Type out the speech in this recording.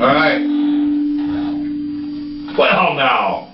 Alright. Well now.